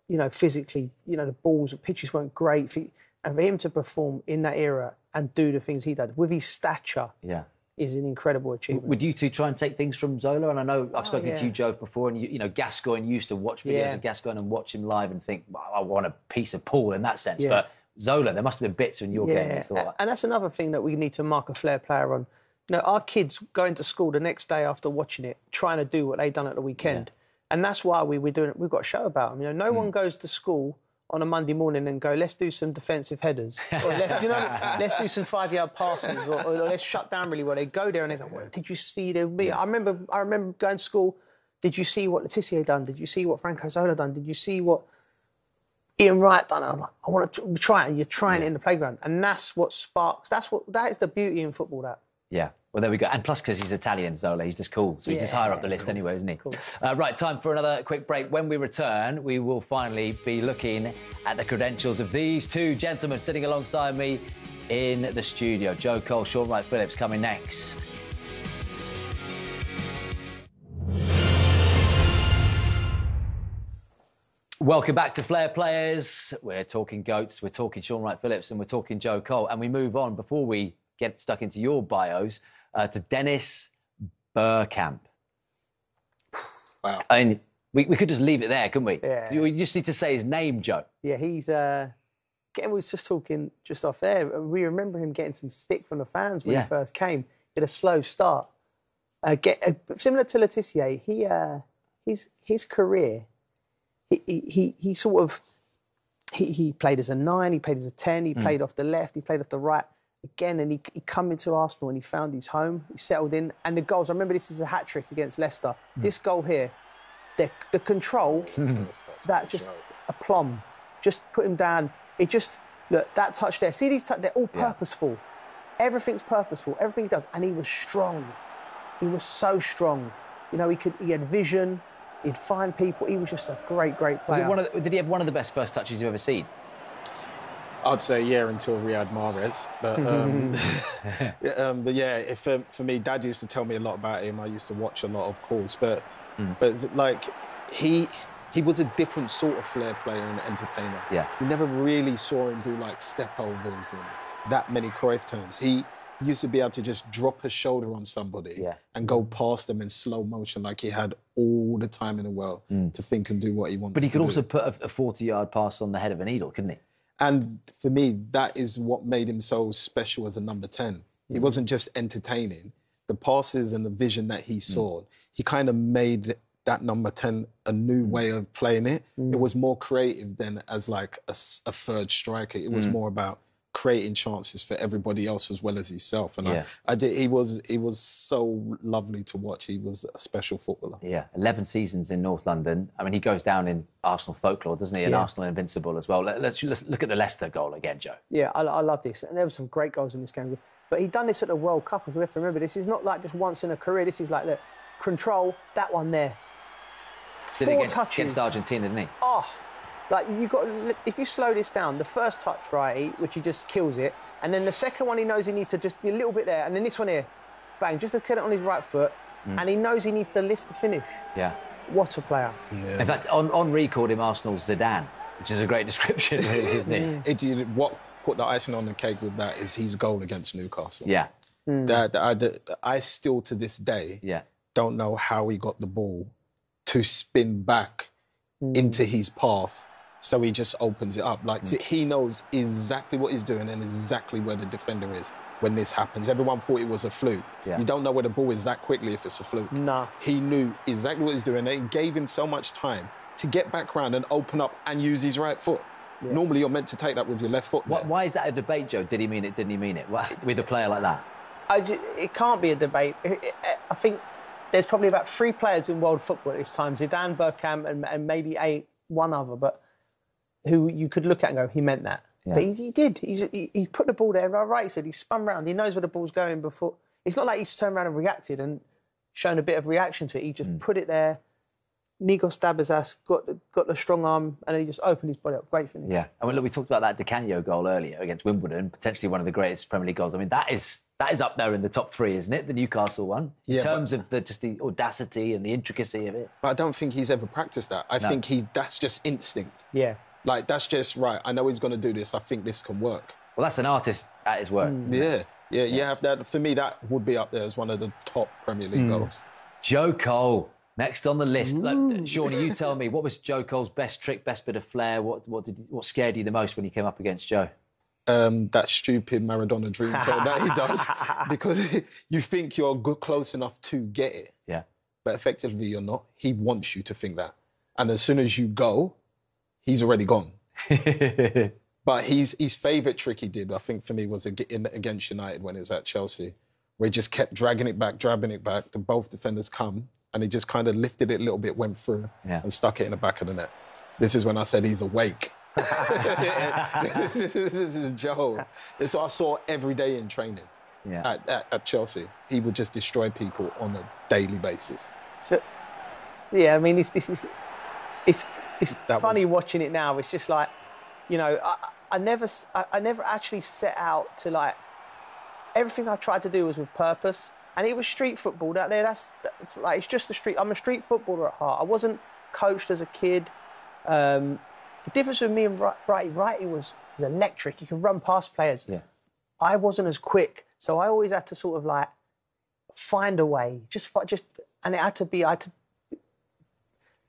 you know, physically, you know, the balls, the pitches weren't great. For, and for him to perform in that era and do the things he did with his stature Yeah. is an incredible achievement. Would you two try and take things from Zola? And I know I've oh, spoken to Oh, yeah. you, Joe, before, and you, you know, Gascoigne used to watch videos Yeah. of Gascoigne and watch him live and think, well, I want a piece of Paul in that sense. Yeah. But Zola, there must have been bits in your game you thought, and that's another thing that we need to mark a flair player on. Know, our kids going to school the next day after watching it, trying to do what they done at the weekend, and that's why we we're doing. We've got a show about them. You know, no Mm. one goes to school on a Monday morning and go, let's do some defensive headers, or [LAUGHS] let's you know, let's do some five yard passes, or, or let's shut down really well. They go there and they go, well, did you see the? I remember, I remember going to school. Did you see what Le Tissier done? Did you see what Franco Zola done? Did you see what Ian Wright done. I'm like, I want to try it. And you're trying it in the playground, and that's what sparks. That's what that is the beauty in football. That Yeah. Well, there we go. And plus, because he's Italian, Zola, he's just cool. So he's just higher up the list anyway, isn't he? Uh, right, time for another quick break. When we return, we will finally be looking at the credentials of these two gentlemen sitting alongside me in the studio. Joe Cole, Shaun Wright-Phillips coming next. Welcome back to Flair Players. We're talking goats, we're talking Shaun Wright-Phillips, and we're talking Joe Cole. And we move on before we get stuck into your bios uh, to Dennis Bergkamp. [SIGHS] Wow. And we, we could just leave it there, couldn't we? Yeah. We just need to say his name, Joe. yeah, he's. uh Again, we was just talking just off there. We remember him getting some stick from the fans when Yeah. he first came. He had a slow start. Uh, get uh, similar to Le Tissier. He uh, his his career, he he, he, he sort of he, he played as a nine, he played as a ten, he played off the left, he played off the right again, and he he come into Arsenal and he found his home, he settled in, and the goals. I remember this is a hat trick against Leicester. Hmm. This goal here, the the control, [LAUGHS] that just aplomb, just put him down. It just look that touch there. See these touch, they're all purposeful. Everything's purposeful. Everything he does, and he was strong. He was so strong. You know, he could. He had vision. He'd find people. He was just a great, great player. it one of the, did he have one of the best first touches you've ever seen? I'd say yeah until Riyad Mahrez, but um, [LAUGHS] [LAUGHS] yeah, um, but yeah, if um, for me, Dad used to tell me a lot about him. I used to watch a lot, of course, but but like he he was a different sort of flair player and entertainer. Yeah. you never really saw him do like step overs and that many Cruyff turns. He used to be able to just drop a shoulder on somebody Yeah. and go past them in slow motion, like he had all the time in the world to think and do what he wanted. But he could also do. put a 40 yard pass on the head of a needle, couldn't he? And for me, that is what made him so special as a number 10. He mm. wasn't just entertaining. The passes and the vision that he mm. saw, he kind of made that number 10 a new mm. way of playing it. It was more creative than as like a third striker. It was more about creating chances for everybody else as well as himself. And Yeah. I, I did, he was he was so lovely to watch. He was a special footballer. Yeah, 11 seasons in North London. I mean, he goes down in Arsenal folklore, doesn't he? And Yeah. Arsenal invincible as well. Let, let's, let's look at the Leicester goal again, Joe. Yeah, I, I love this. And there were some great goals in this game. But he done this at the World Cup. If We have to remember, this is not like just once in a career. This is like, look, control, that one there. Did Four against, touches. against Argentina, didn't he? Oh, like you got. If you slow this down, the first touch, right, which he just kills it, and then the second one, he knows he needs to just be a little bit there, and then this one here, bang, just to kill it on his right foot, and he knows he needs to lift the finish. Yeah. What a player! In fact, on, on called him Arsenal's Zidane, which is a great [LAUGHS] description, really, isn't it? It, what put the icing on the cake with that is his goal against Newcastle. Yeah, That, I, that- I still to this day yeah. don't know how he got the ball to spin back Hmm. into his path. So he just opens it up. Like Hmm. he knows exactly what he's doing and exactly where the defender is when this happens. Everyone thought it was a fluke. Yeah. You don't know where the ball is that quickly if it's a fluke. Nah. He knew exactly what he's doing. They gave him so much time to get back round and open up and use his right foot. Normally you're meant to take that with your left foot. Why, why is that a debate, Joe? Did he mean it? Didn't he mean it? With a player like that? I ju- it can't be a debate. It- it- I think there's probably about three players in world football at this time: Zidane, Bergkamp, and, and maybe a one other, but who you could look at and go, he meant that. But he, he did. He's, he, he put the ball there. Right, right. He said he spun round. He knows where the ball's going before. It's not like he's turned around and reacted and shown a bit of reaction to it. He just mm. put it there. Nikos Dabizas got the, got the strong arm and then he just opened his body up. Great finish. Yeah. I mean, look, we talked about that Di Canio goal earlier against Wimbledon, potentially one of the greatest Premier League goals. I mean, that is that is up there in the top three, isn't it? The Newcastle one, in Yeah, but- terms of the just the audacity and the intricacy of it. But I don't think he's ever practiced that. I think he that's just instinct. Yeah. Like that's just right. I know he's going to do this. I think this can work. Well, that's an artist at his work. Hmm. Yeah, yeah, you have that. For me, that would be up there as one of the top Premier League hmm. goals. Joe Cole. Next on the list, Look, hmm. Shawnee, you tell me what was Joe Cole's best trick, best bit of flair? What what did what scared you the most when he came up against Joe? Um, that stupid Maradona dream [LAUGHS] play that he does, because [LAUGHS] you think you're good, close enough to get it, Yeah, but effectively you're not. He wants you to think that, and as soon as you go, he's already gone. [LAUGHS] but his his favourite trick he did, I think, for me was ag- against United when he was at Chelsea, where he just kept dragging it back, dragging it back. The both defenders come, and he just kind of lifted it a little bit, went through, Yeah. and stuck it in the back of the net. This is when I said he's awake. [LAUGHS] [LAUGHS] this is Joe. It's what I saw every day in training yeah. at, at, at Chelsea. He would just destroy people on a daily basis. So, yeah, I mean, this, this is it's it's That funny was- watching it now. It's just like, you know, I, I never I, I never actually set out to like everything I tried to do was with purpose, and it was street football. That there, that's that, like it's just a street. I'm a street footballer at heart. I wasn't coached as a kid. Um, the difference with me and Wrighty was, was electric. You can run past players. Yeah. I wasn't as quick, so I always had to sort of like find a way. Just, just, and it had to be. I had to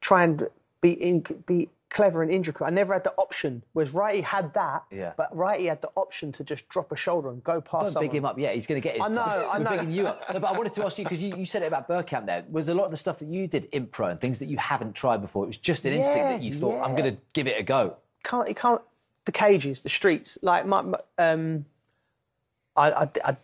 try and be in, be clever and intricate. I never had the option. Whereas Wrighty had that, Yeah. but Wrighty had the option to just drop a shoulder and go past Don't someone. big him up. Yeah, he's going to get his. I know. [LAUGHS] I know. bigging you up. No, but I wanted to ask you because you, you said it about Bergkamp. There was a lot of the stuff that you did impro and things that you haven't tried before. It was just an instinct that you thought, I'm going to give it a go. can't you can't the cages, the streets. Like my, my um, I, I I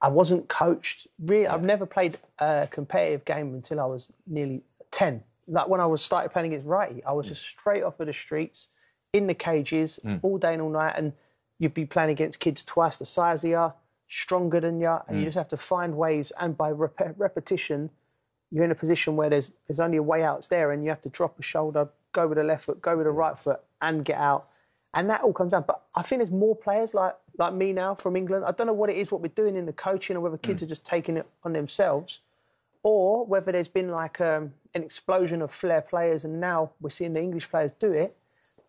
I wasn't coached. Really, I've never played a competitive game until I was nearly ten. Like when I was started playing against Wrighty, I was mm. just straight off of the streets, in the cages, mm. all day and all night, and you'd be playing against kids twice the size of you, stronger than you, and you mm. just have to find ways. And by rep- repetition, you're in a position where there's there's only a way out it's there, and you have to drop a shoulder, go with the left foot, go with the right foot, and get out. And that all comes down. But I think there's more players like like me now from England. I don't know what it is, what we're doing in the coaching, or whether kids are just taking it on themselves, or whether there's been like um, an explosion of flair players, and now we're seeing the English players do it.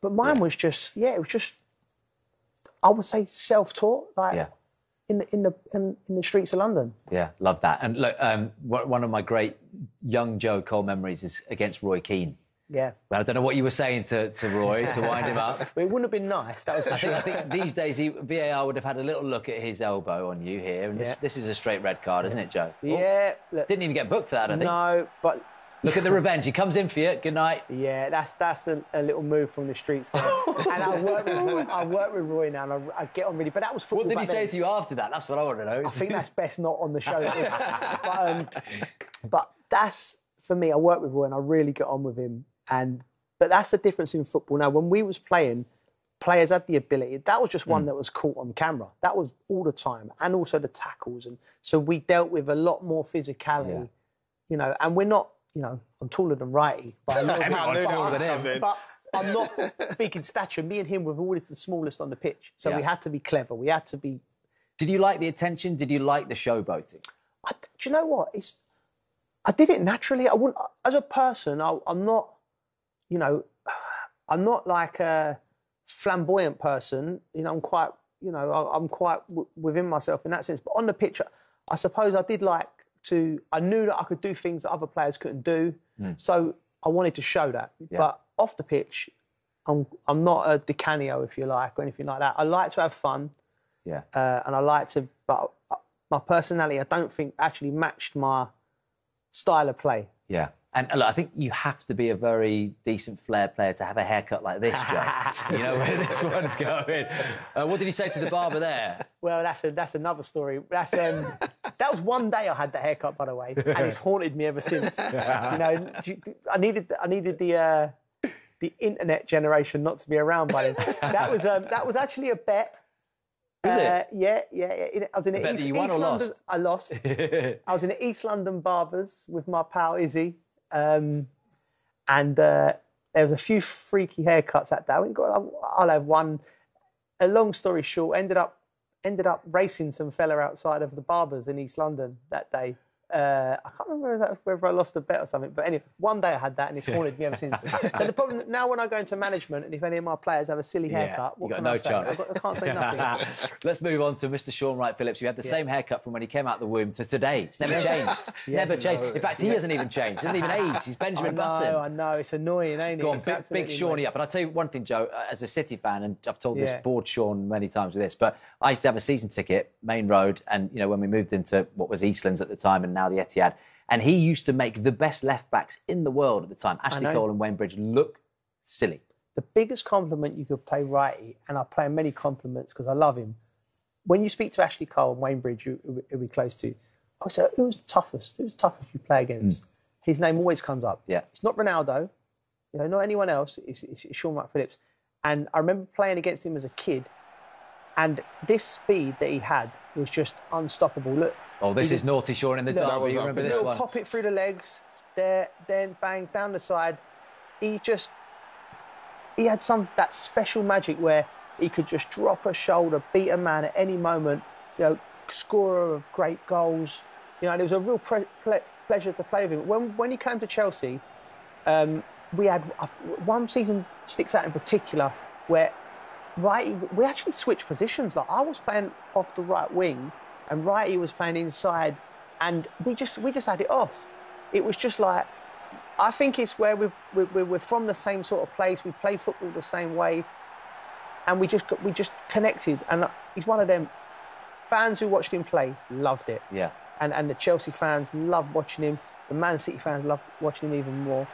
But mine was just yeah, it was just I would say self-taught, like Yeah. in the in the in, in the streets of London. Yeah, love that. And look, um, one one of my great young Joe Cole memories is against Roy Keane. Yeah. But I don't know what you were saying to, to Roy to wind him up. [LAUGHS] It wouldn't have been nice. That was I think. I think these days he, VAR would have had a little look at his elbow on you here. And Yeah. this, this is a straight red card, isn't it, Joe? Yeah. Look, Didn't even get booked for that, I think. no, but Look at the revenge. He comes in for you. Good night. yeah, that's that's a, a little move from the streets there. and I work with Roy, I work with Roy now, and I, I get on really. But that was football. What did he say then. to you after that? That's what I want to know. I think that's best not on the show. [LAUGHS] but, um, but that's for me. I work with Roy, and I really get on with him. And but that's the difference in football. Now, when we was playing, players had the ability. That was just one mm. that was caught on camera. That was all the time, and also the tackles. And so we dealt with a lot more physicality. Yeah. You know, and we're not. You know, I'm taller than Wrighty. By a little bit. But I- than him. But I'm not [LAUGHS] big in stature. Me and him were always the smallest on the pitch. So we had to be clever. We had to be Did you like the attention? Did you like the showboating? I, do you know what? It's I did it naturally. I wouldn't, as a person, I, I'm not, you know, [SIGHS] I'm not like a flamboyant person. You know, I'm quite, you know, I'm quite w- within myself in that sense. But on the pitch, I suppose I did like to. I knew that I could do things that other players couldn't do. So I wanted to show that. But off the pitch, I'm I'm not a Di Canio, if you like, or anything like that. I like to have fun Yeah. uh, and I like to, but my personality, I don't think actually matched my style of play. Yeah. And look, I think you have to be a very decent flair player to have a haircut like this, Joe. [LAUGHS] you know where this one's going. Uh, what did he say to the barber there? Well, that's a, that's another story. That's um, [LAUGHS] that was one day I had the haircut, by the way, and it's haunted me ever since. you know, I needed I needed the uh, the internet generation not to be around by then. That was um, that was actually a bet. Is Uh, it? yeah, yeah, yeah. I was in the East, you won East or London. lost? I lost. [LAUGHS] I was in the East London barbers with my pal Izzy, um, and uh, there was a few freaky haircuts that day. I went, "God, I'll, I'll have one. A long story short, ended up ended up racing some fella outside of the barbers in East London that day. Uh, I can't remember whether, whether I lost a bet or something, but anyway, one day I had that and it's haunted me ever since. [LAUGHS] so the problem now when I go into management and if any of my players have a silly haircut, you what got can no I say? chance. I can't say [LAUGHS] nothing. Let's move on to Mr. Shaun Wright-Phillips. You had the same haircut from when he came out the womb to today. It's never changed. Never changed. [LAUGHS] In fact, he hasn't even changed. He doesn't even age. He's I Benjamin know, Button. I know, it's annoying, ain't it? Go on, It's big, big up. And I'll tell you one thing, Joe, as a City fan, and I've told this board bored Shaun many times with this, but I used to have a season ticket, Maine Road, and you know when we moved into what was Eastlands at the time and now the Etihad, and he used to make the best left backs in the world at the time, Ashley. Cole and Wayne Bridge, look silly. the biggest compliment you could play Wrighty, and I play him many compliments because I love him. When you speak to Ashley Cole and Wayne Bridge, who, who we're close to, I say, who was the toughest? Who was the toughest you play against? Hmm. His name always comes up. Yeah. It's not Ronaldo, you know, not anyone else. It's, it's, it's Shaun Wright-Phillips. And I remember playing against him as a kid, and this speed that he had was just unstoppable. Look, Oh, this He is did- naughty Shaun in the Look, derby. was You remember this little one? pop it through the legs, there, then bang down the side. He just he had some that special magic where he could just drop a shoulder, beat a man at any moment. You know, scorer of great goals. You know, and it was a real pre- ple- pleasure to play with him. When when he came to Chelsea, um, we had uh, one season sticks out in particular where Wrighty, we actually switched positions. Like I was playing off the right wing, and Wrighty was playing inside, and we just we just had it off. It was just like I think it's where we're, we're, we're from the same sort of place. We play football the same way, and we just got- we just connected. And he's one of them fans who watched him play loved it. Yeah. And and the Chelsea fans loved watching him. The Man City fans loved watching him even more.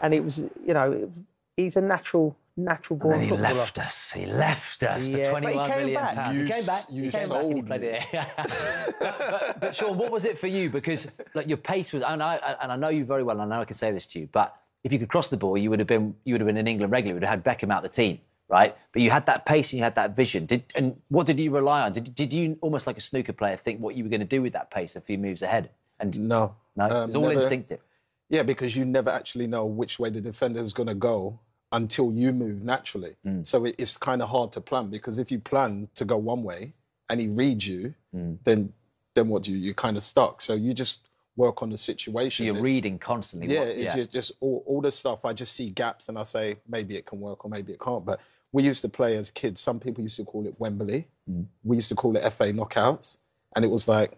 And it was, you know, it, he's a natural, natural born And he footballer. left us. He left us Yeah, for but he came million back. pounds. You he came back. you he came back and he played me. it. but, but, but Shaun, what was it for you? Because like your pace was, and I and I know you very well, and I know I can say this to you, but if you could cross the ball, you would have been you would have been in England regularly. You would have had Beckham out the team, right? But you had that pace and you had that vision. Did and what did you rely on? Did did you almost like a snooker player think what you were going to do with that pace a few moves ahead? And No. no, it Um, was all never- instinctive. Yeah, because you never actually know which way the defender is going to go until you move naturally. Mm. So it, it's kind of hard to plan because if you plan to go one way and he reads you, Mm. then then what do you? You're kind of stuck. So you just work on the situation. You're It- reading constantly. yeah, what- it's just, just all, all the stuff. I just see gaps and I say maybe it can work or maybe it can't. But we used to play as kids. Some people used to call it Wembley. Mm. We used to call it FA knockouts, and it was like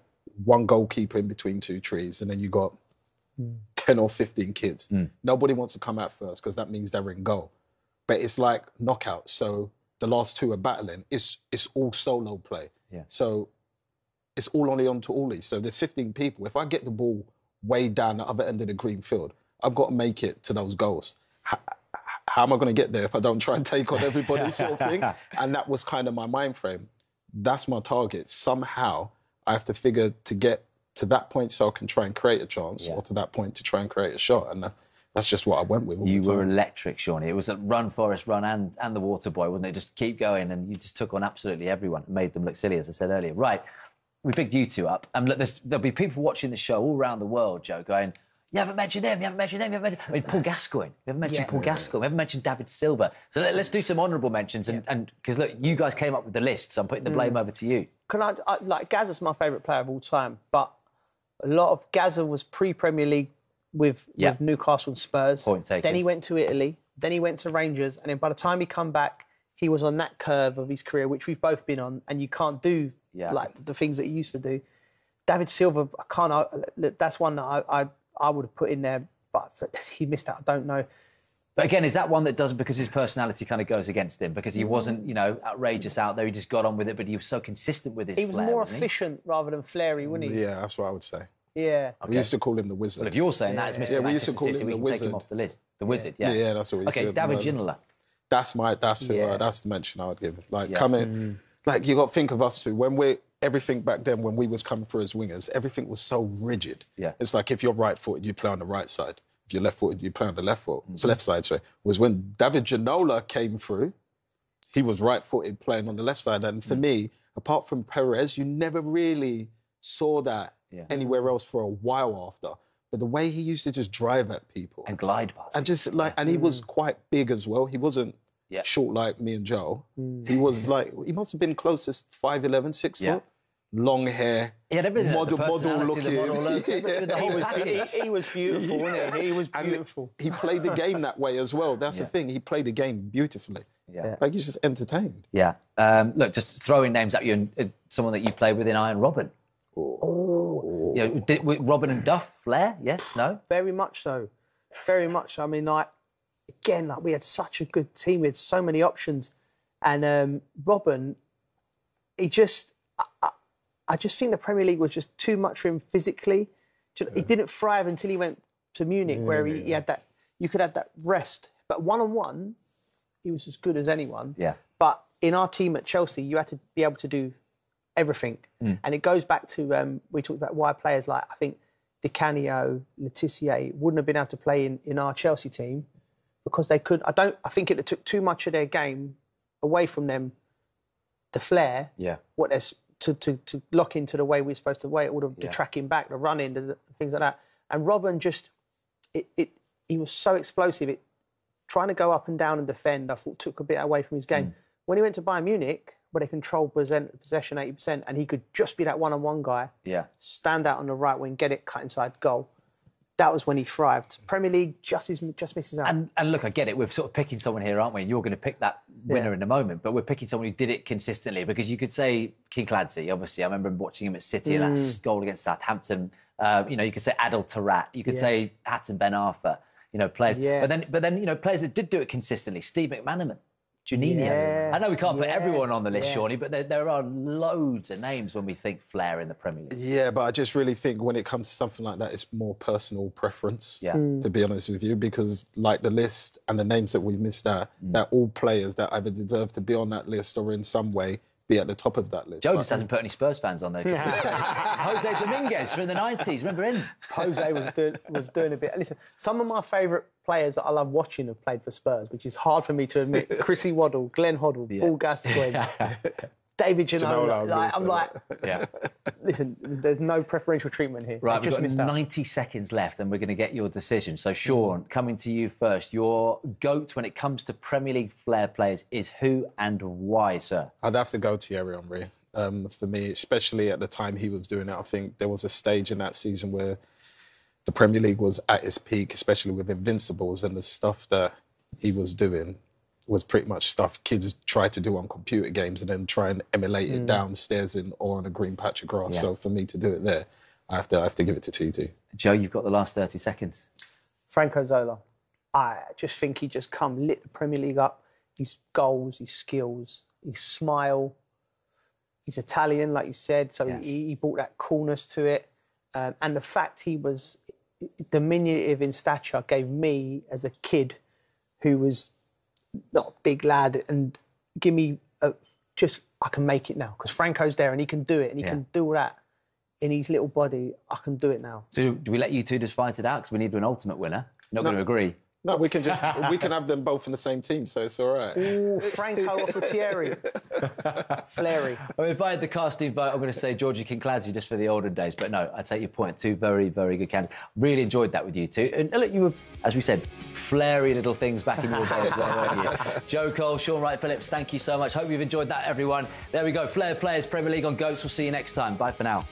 one goalkeeper in between two trees, and then you got ten or fifteen kids. Mm. Nobody wants to come out first because that means they're in goal. But it's like knockout. So the last two are battling. It's it's all solo play. Yeah. So it's all only on to Ollie. So there's 15 people. If I get the ball way down the other end of the green field, I've got to make it to those goals. How, how am I going to get there if I don't try and take on everybody, sort of thing? [LAUGHS] And that was kind of my mind frame. That's my target. Somehow I have to figure to get to that point so I can try and create a chance, Yeah. or to that point to try and create a shot. And uh, that's just what I went with. all You the were electric, Shawnee. It was a run, Forest, run, and, and the water boy, wasn't it? Just keep going, and you just took on absolutely everyone. And made them look silly, as I said earlier. Right, we picked you two up, and look, there'll be people watching the show all around the world, Joe, going, "You haven't mentioned him. You haven't mentioned him. You haven't mentioned." I mean, Paul Gascoigne. We haven't mentioned Yeah. Paul Gascoigne. We haven't mentioned David Silva. So let, us do some honourable mentions, and and because look, you guys came up with the list, so I'm putting the Mm. blame over to you. Can I, I like Gaza's my favourite player of all time, but a lot of Gazza was pre-Premier League with, Yeah. with Newcastle and Spurs. Point taken. Then he went to Italy. Then he went to Rangers, and then by the time he come back, he was on that curve of his career, which we've both been on, and you can't do Yeah. like the things that he used to do. David Silva, I can't. I, look, that's one that I, I I would have put in there, but [LAUGHS] he missed out. I don't know. But again, is that one that doesn't because his personality kind of goes against him because he mm-hmm. wasn't, you know, outrageous out there. He just got on with it, but he was so consistent with his. He was flair, more wasn't he? efficient rather than flary, wouldn't he? Yeah, that's what I would say. Yeah. We used to call him the wizard. Well, if you're saying that, it's Mr. Yeah, we used to call City. him we the can take him off the list. The wizard, yeah. Yeah, yeah, that's what we Okay, said. Okay, David Ginola. That's my that's who, Yeah. uh, that's the mention I would give. Like Yeah. coming, like you got to think of us two when we're everything back then when we was coming through as wingers. Everything was so rigid. Yeah. it's like if you're right footed, you play on the right side. If you're left footed, you play on the left foot. It's left side. Sorry, was when David Ginola came through. He was right footed playing on the left side, and for me, apart from Pires, you never really saw that Yeah. anywhere else for a while after. But the way he used to just drive at people And glide past. and just like, and he was quite big as well. He wasn't Yeah. short like me and Joe. He was [LAUGHS] like, he must have been closest 5'11, 6 Yeah. foot, long hair, He had everything. model, the model looking. The model look, [LAUGHS] everything, He was, package. he, he was beautiful, wasn't he? He was And beautiful. he played the game that way as well. That's Yeah. the thing. He played the game beautifully. Yeah. Like he's just entertained. Yeah. Um, look, just throwing names at you and uh, someone that you played with in Arjen Robben. Oh. You know, did, Robben and Duff, Flair? Yes? No? Very much so. Very much. I mean, like again, like we had such a good team. We had so many options, and um, Robben, he just, I, I, I just think the Premier League was just too much for him physically. Ju- He didn't thrive until he went to Munich, where he, he had that. You could have that rest, but one on one, he was as good as anyone. Yeah. But in our team at Chelsea, you had to be able to do everything. And it goes back to um, we talked about why players like I think Di Canio, Le Tissier wouldn't have been able to play in, in our Chelsea team because they could. I don't. I think it took too much of their game away from them. The flair, Yeah. what there's to, to, to lock into the way we're supposed to way, all the, the Yeah. tracking back, the running, the, the things like that. And Robben just, it, it he was so explosive. It trying to go up and down and defend, I thought took a bit away from his game. Mm. When he went to Bayern Munich, where they controlled possession possession 80%, and he could just be that one-on-one guy, Yeah. stand out on the right wing, get it, cut inside, goal. That was when he thrived. Premier League just is, just misses out. And, and look, I get it. We're sort of picking someone here, aren't we? And you're going to pick that winner Yeah. in a moment. But we're picking someone who did it consistently because you could say Kinkladze, obviously. I remember watching him at City and that Mm. goal against Southampton. Uh, you know, you could say Adel Taarabt. You could Yeah. say Hatem Ben Arfa. you know, players. Yeah. But then, but then, you know, players that did do it consistently. Steve McManaman. Juninho. Yeah, I know we can't put everyone on the list, yeah. Shawnee, but there, there are loads of names when we think Flair in the Premier League. Yeah, but I just really think when it comes to something like that, it's more personal preference. Yeah. Hmm. To be honest with you, because like the list and the names that we've missed out, Mm. they're all players that either deserve to be on that list or in some way be at the top of that list. Joe just hasn't put any Spurs fans on there. [LAUGHS] Jose Dominguez from the 90s. Remember him? Jose was doing was doing a bit. Listen, some of my favourite players that I love watching have played for Spurs, which is hard for me to admit. [LAUGHS] Chrissy Waddle, Glenn Hoddle, Paul Gascoigne, [LAUGHS] David Ginola, Ginola like, I'm say like, Yeah. [LAUGHS] listen, there's no preferential treatment here. Right, I've we've just got missed out. 90 seconds left and we're going to get your decision. So, Shaun, coming to you first. Your GOAT when it comes to Premier League flair players is who and why, sir? I'd have to go to Thierry Henry. Um, for me, especially at the time he was doing it, I think there was a stage in that season where the Premier League was at its peak, especially with Invincibles and the stuff that he was doing was pretty much stuff kids try to do on computer games and then try and emulate it downstairs in or on a green patch of grass. Yeah. So for me to do it there, I have to I have to give it to TT. Joe, you've got the last 30 seconds. Franco Zola. I just think he just come lit the Premier League up. His goals, his skills, his smile. He's Italian, like you said, so Yeah. he, he brought that coolness to it. Um, and the fact he was diminutive in stature gave me, as a kid, who was not a big lad, and give me a, just I can make it now because Franco's there and he can do it and he Yeah. can do all that in his little body. I can do it now. So, do we let you two just fight it out? Because we need an ultimate winner. Not going to agree. No, we can just we can have them both in the same team, so it's all right. Ooh, Franco off of Thierry. [LAUGHS] Flary. I mean, if I had the casting vote, I'm going to say Georgi Kinkladze just for the olden days. But no, I take your point. Two very, very good candidates. Really enjoyed that with you two. And look, you were, as we said, flary little things back in your day as well, weren't you? [LAUGHS] Joe Cole, Shaun Wright-Phillips, thank you so much. Hope you've enjoyed that, everyone. There we go. Flair Players Premier League on Goats. We'll see you next time. Bye for now.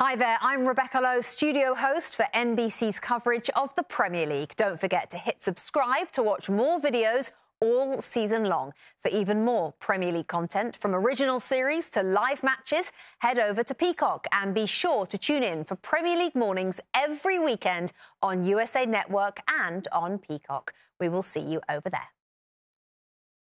Hi there, I'm Rebecca Lowe, studio host for NBC's coverage of the Premier League. Don't forget to hit subscribe to watch more videos all season long. For even more Premier League content, from original series to live matches, head over to Peacock and be sure to tune in for Premier League mornings every weekend on USA Network and on Peacock. We will see you over there.